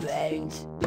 bones.